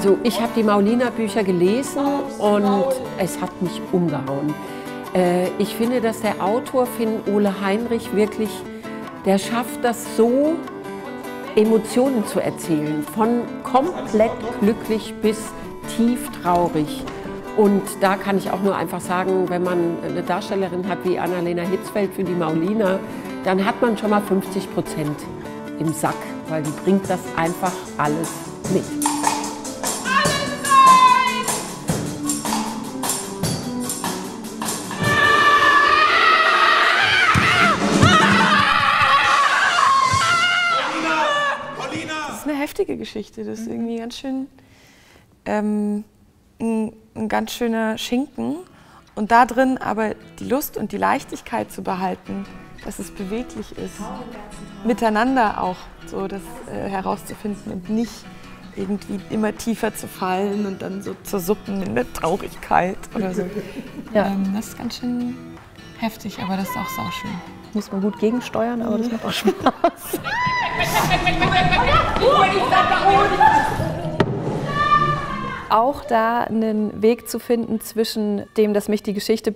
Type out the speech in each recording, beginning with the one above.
Also ich habe die Mauliner Bücher gelesen und es hat mich umgehauen. Äh, ich finde, dass der Autor Finn Ole Heinrich wirklich, der schafft das so, Emotionen zu erzählen, von komplett glücklich bis tief traurig. Und da kann ich auch nur einfach sagen, wenn man eine Darstellerin hat wie Annalena Hitzfeld für die Mauliner, dann hat man schon mal 50 Prozent im Sack, weil die bringt das einfach alles mit. Heftige Geschichte. Das ist irgendwie ganz schön ähm, ein, ein ganz schöner Schinken. Und da drin aber die Lust und die Leichtigkeit zu behalten, dass es beweglich ist. Miteinander auch so das äh, herauszufinden und nicht irgendwie immer tiefer zu fallen und dann so zu suppen in der Traurigkeit oder so. Ja. Ähm, das ist ganz schön heftig, aber das ist auch sauschön. Muss man gut gegensteuern, aber das macht auch Spaß. Auch da einen Weg zu finden zwischen dem, dass mich die Geschichte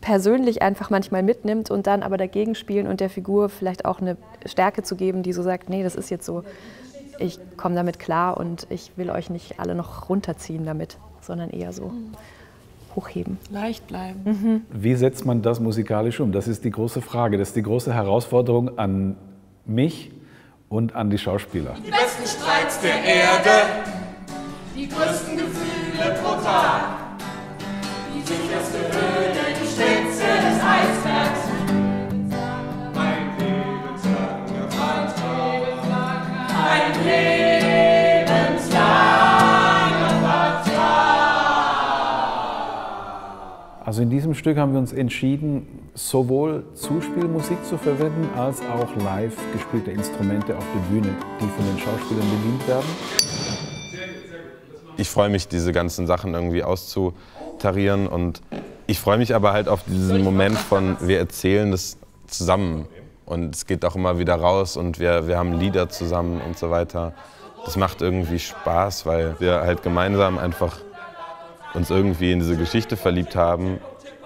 persönlich einfach manchmal mitnimmt und dann aber dagegen spielen und der Figur vielleicht auch eine Stärke zu geben, die so sagt, nee, das ist jetzt so, ich komme damit klar und ich will euch nicht alle noch runterziehen damit, sondern eher so hochheben. Leicht bleiben. Mhm. Wie setzt man das musikalisch um? Das ist die große Frage, das ist die große Herausforderung an mich und an die Schauspieler. Die besten Streits der Erde, die größten Gefühle pro Tag, die sicherste Höhle, die Spitze des Eisbergs. Mein lebenslange Vertrag, ein lebenslanger Also in diesem Stück haben wir uns entschieden, sowohl Zuspielmusik zu verwenden, als auch live gespielte Instrumente auf der Bühne, die von den Schauspielern bedient werden. Ich freue mich, diese ganzen Sachen irgendwie auszutarieren und ich freue mich aber halt auf diesen Moment von, wir erzählen das zusammen und es geht auch immer wieder raus und wir, wir haben Lieder zusammen und so weiter. Das macht irgendwie Spaß, weil wir halt gemeinsam einfach uns irgendwie in diese Geschichte verliebt haben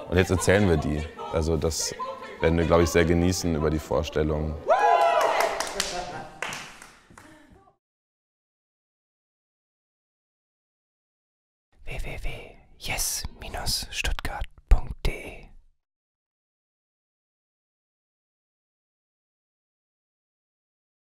und jetzt erzählen wir die. Also das werden wir, glaube ich, sehr genießen über die Vorstellung. www.yes-stuttgart